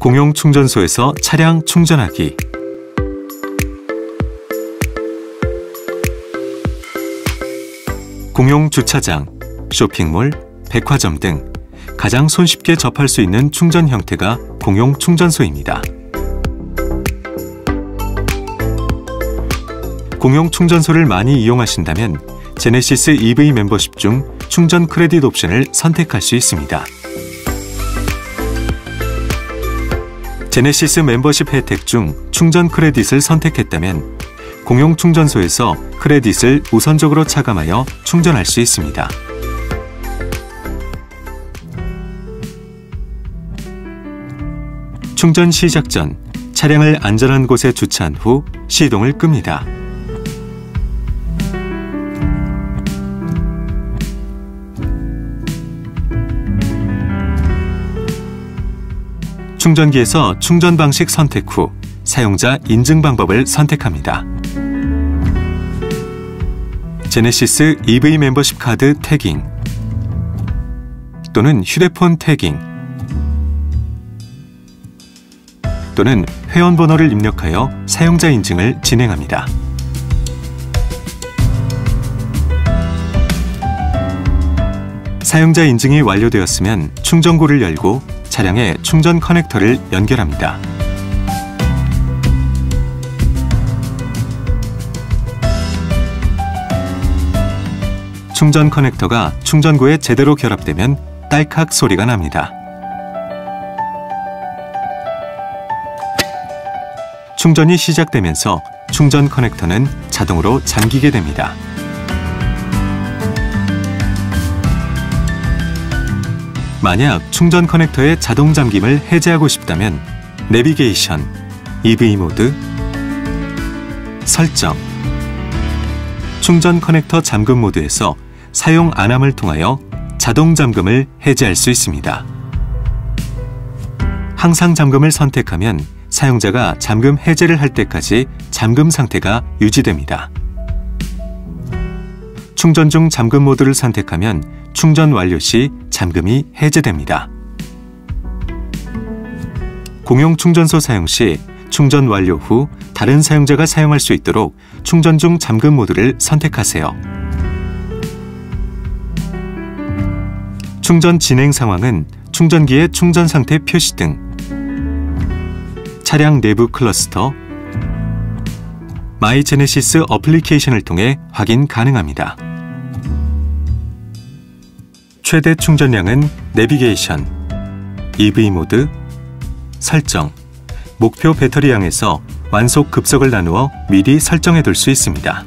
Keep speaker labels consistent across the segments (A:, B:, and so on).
A: 공용 충전소에서 차량 충전하기 공용 주차장, 쇼핑몰, 백화점 등 가장 손쉽게 접할 수 있는 충전 형태가 공용 충전소입니다. 공용 충전소를 많이 이용하신다면 제네시스 EV 멤버십 중 충전 크레딧 옵션을 선택할 수 있습니다. 제네시스 멤버십 혜택 중 충전 크레딧을 선택했다면 공용 충전소에서 크레딧을 우선적으로 차감하여 충전할 수 있습니다. 충전 시작 전 차량을 안전한 곳에 주차한 후 시동을 끕니다. 충전기에서 충전 방식 선택 후 사용자 인증 방법을 선택합니다. 제네시스 EV 멤버십 카드 태깅 또는 휴대폰 태깅 또는 회원번호를 입력하여 사용자 인증을 진행합니다. 사용자 인증이 완료되었으면 충전구를 열고 차량에 충전 커넥터를 연결합니다. 충전 커넥터가 충전구에 제대로 결합되면 딸칵 소리가 납니다. 충전이 시작되면서 충전 커넥터는 자동으로 잠기게 됩니다. 만약 충전 커넥터의 자동 잠김을 해제하고 싶다면 내비게이션, EV 모드, 설정, 충전 커넥터 잠금 모드에서 사용 안함을 통하여 자동 잠금을 해제할 수 있습니다. 항상 잠금을 선택하면 사용자가 잠금 해제를 할 때까지 잠금 상태가 유지됩니다. 충전 중 잠금 모드를 선택하면 충전 완료 시 잠금이 해제됩니다. 공용 충전소 사용 시 충전 완료 후 다른 사용자가 사용할 수 있도록 충전 중 잠금 모드를 선택하세요. 충전 진행 상황은 충전기의 충전 상태 표시 등 차량 내부 클러스터 My Genesis 어플리케이션을 통해 확인 가능합니다. 최대 충전량은 내비게이션, EV 모드, 설정, 목표 배터리 양에서 완속 급속을 나누어 미리 설정해 둘 수 있습니다.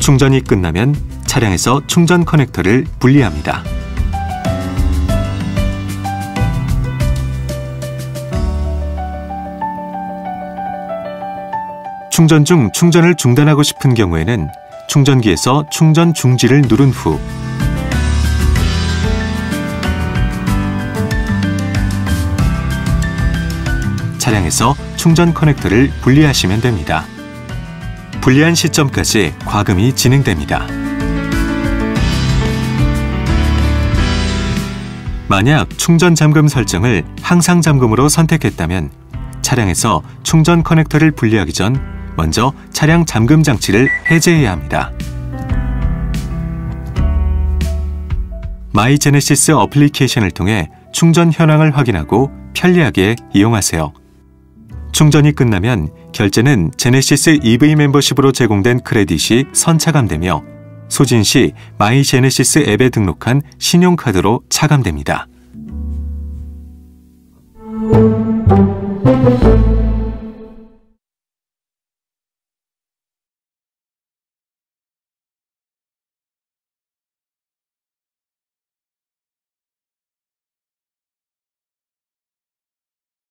A: 충전이 끝나면 차량에서 충전 커넥터를 분리합니다. 충전 중 충전을 중단하고 싶은 경우에는 충전기에서 충전 중지를 누른 후 차량에서 충전 커넥터를 분리하시면 됩니다. 분리한 시점까지 과금이 진행됩니다. 만약 충전 잠금 설정을 항상 잠금으로 선택했다면 차량에서 충전 커넥터를 분리하기 전 먼저 차량 잠금 장치를 해제해야 합니다. 마이 제네시스 어플리케이션을 통해 충전 현황을 확인하고 편리하게 이용하세요. 충전이 끝나면 결제는 제네시스 EV 멤버십으로 제공된 크레딧이 선차감되며 소진 시 마이 제네시스 앱에 등록한 신용카드로 차감됩니다.